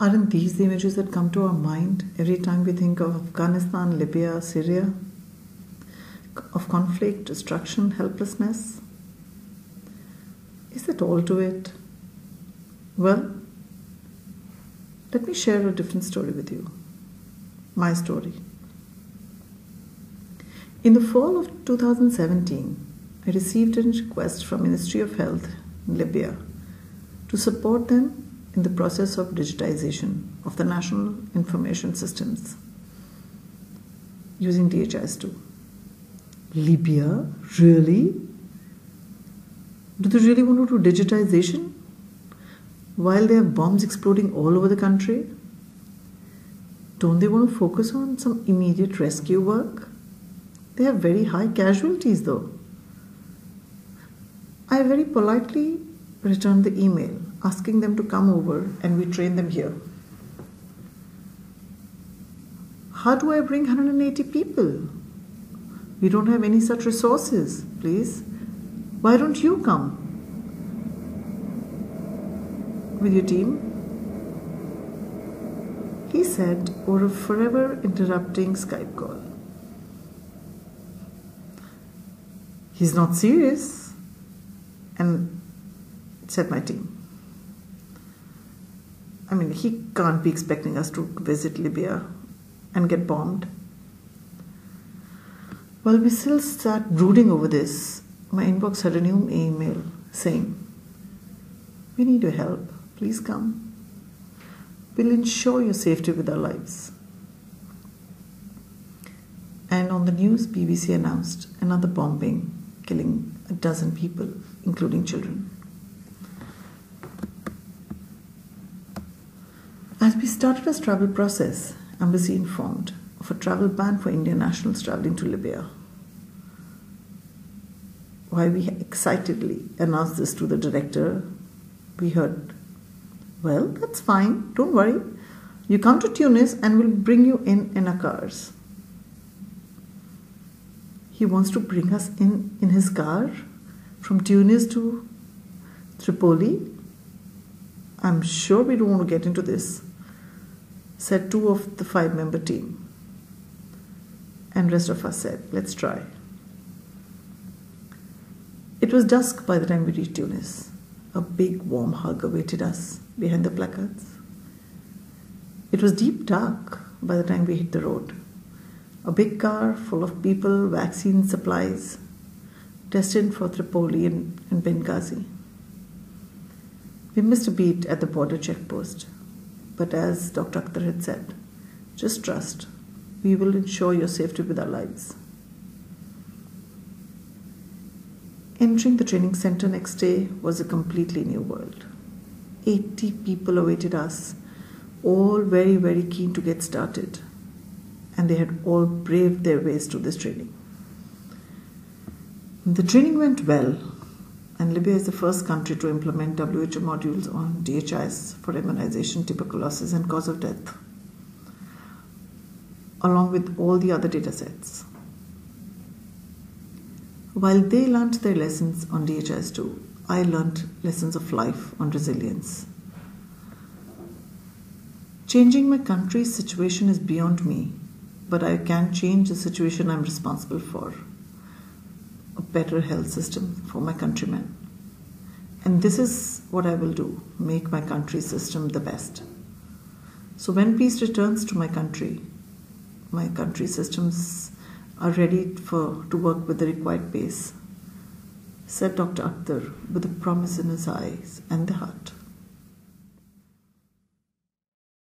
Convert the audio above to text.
Aren't these the images that come to our mind every time we think of Afghanistan, Libya, Syria? Of conflict, destruction, helplessness? Is that all to it? Well, let me share a different story with you. My story. In the fall of 2017, I received a request from Ministry of Health in Libya to support them in the process of digitization of the national information systems using DHIS2. Libya? Really? Do they really want to do digitization while they have bombs exploding all over the country? Don't they want to focus on some immediate rescue work? They have very high casualties though. I very politely returned the email asking them to come over and we train them here. How do I bring 180 people? We don't have any such resources, please. Why don't you come with your team? He said over a forever interrupting Skype call. He's not serious and said my team. I mean, he can't be expecting us to visit Libya and get bombed. While we still sat brooding over this, my inbox had a new email saying, We need your help. Please come. We'll ensure your safety with our lives. And on the news, BBC announced another bombing, killing a dozen people, including children. As we started our travel process, Embassy informed of a travel ban for Indian nationals traveling to Libya. While we excitedly announced this to the director, we heard, Well, that's fine, don't worry. You come to Tunis and we'll bring you in in our cars. He wants to bring us in in his car from Tunis to Tripoli. I'm sure we don't want to get into this said two of the five member team. And rest of us said, let's try. It was dusk by the time we reached Tunis. A big warm hug awaited us behind the placards. It was deep dark by the time we hit the road. A big car full of people, vaccine supplies, destined for Tripoli and, Benghazi. We missed a beat at the border checkpost. But as Dr. Akhtar had said, just trust. We will ensure your safety with our lives. Entering the training center next day was a completely new world. 80 people awaited us, all very, very keen to get started. And they had all braved their ways to this training. The training went well, and Libya is the first country to implement WHO modules on DHIS for immunization, tuberculosis, and cause of death, along with all the other data sets. While they learned their lessons on DHIS2, I learned lessons of life on resilience. Changing my country's situation is beyond me, but I can change the situation I'm responsible for a better health system for my countrymen. And this is what I will do make my country's system the best. So, when peace returns to my country, my country systems are ready for, to work with the required pace, said Dr. Akhtar with a promise in his eyes and the heart.